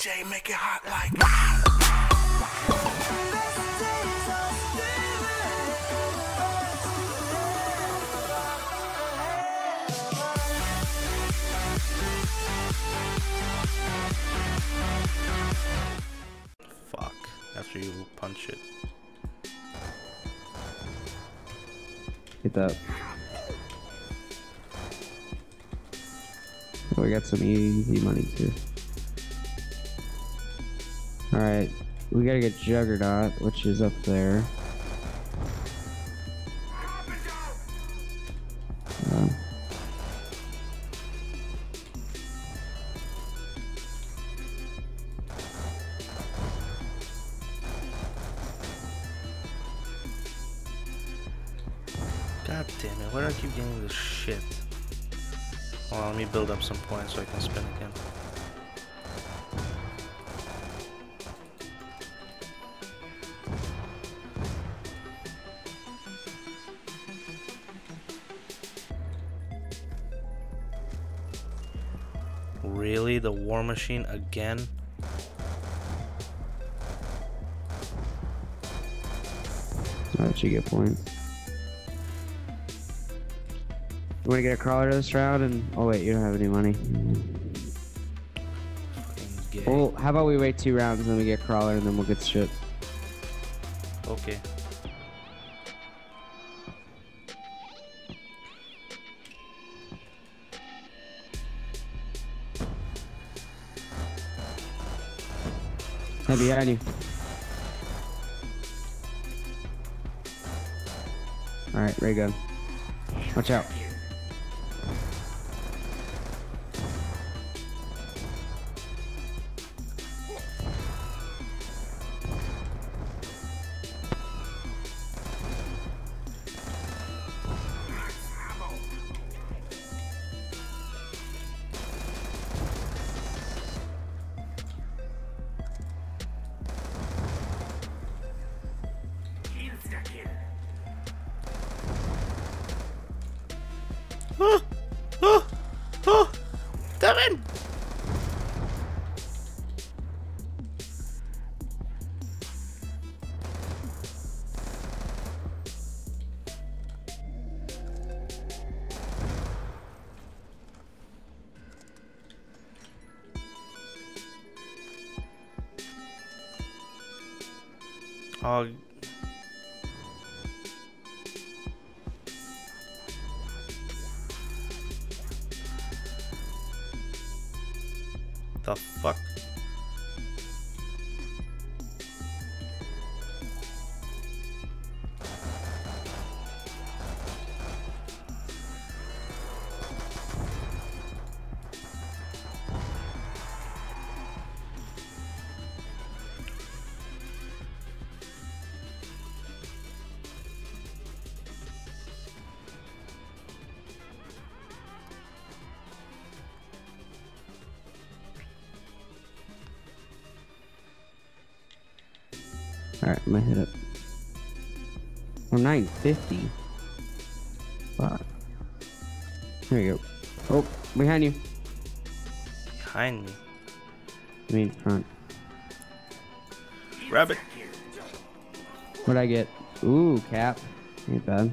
DJ, make it hot like. Fuck. After you punch it. Get that. Oh, we got some easy money too. Alright, we gotta get Juggernaut, which is up there. Uh, God damn it. Why do I keep getting this shit? Well, let me build up some points so I can spin again. Really? The war machine again? Let you get points. You wanna get a crawler this round and oh wait, you don't have any money. Well, how about we wait two rounds and then we get crawler and then we'll get shit. Okay. Hey, behind you. Alright, ray gun. Watch out. Oh! Oh! Oh! Devin! Oh, the fuck? Alright, I'm gonna hit it. Or 950. Fuck. There you go. Oh, behind you. Behind me. I mean, front. Grab it. What'd I get? Ooh, cap. Ain't bad.